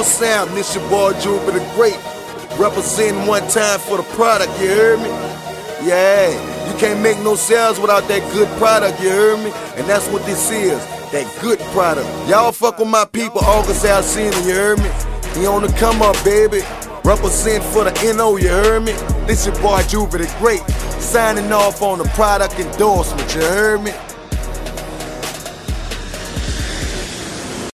what's sound. This your boy Juve the Great. Representing one time for the product, you hear me? Yeah, you can't make no sales without that good product, you hear me? And that's what this is, that good product. Y'all fuck with my people, August Alsina, you hear me? He on the come up, baby. Represent for the NO, you hear me? This your boy Juve the Great. Signing off on the product endorsement, you hear me?